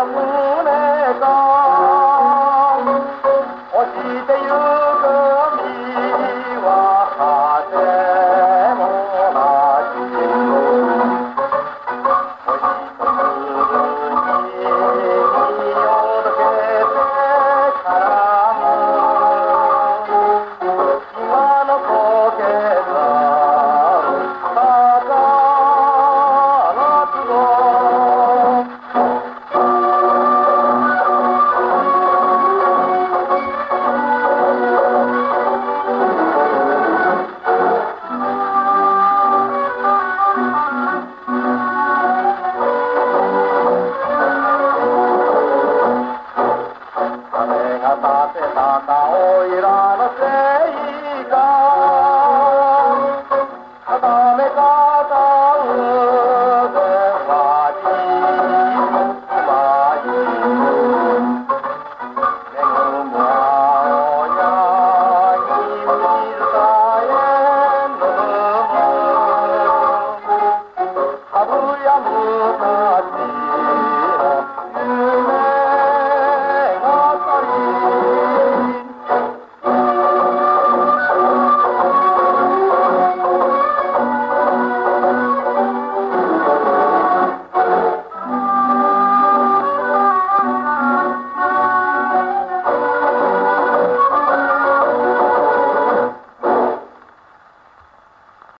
かよ Şam'ı